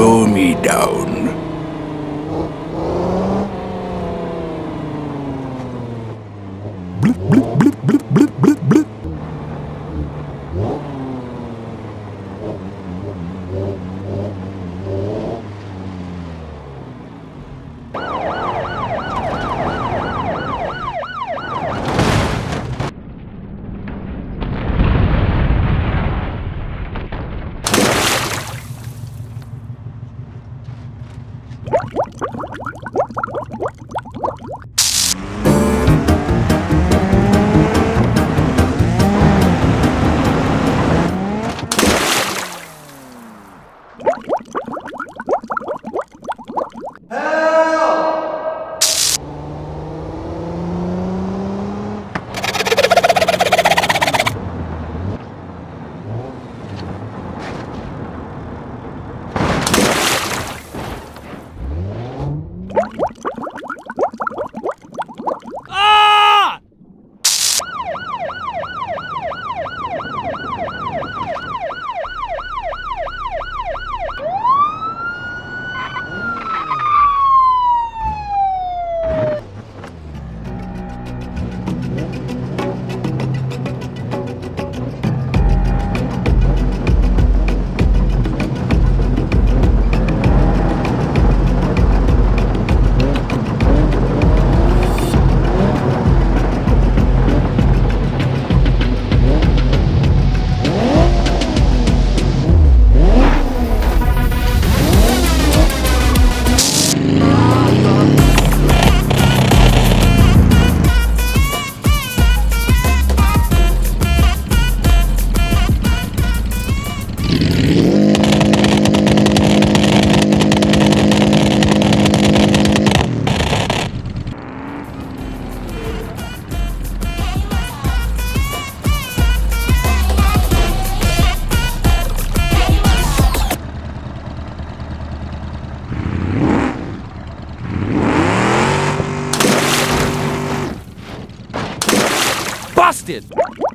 Slow me down. Blip, blip. Busted!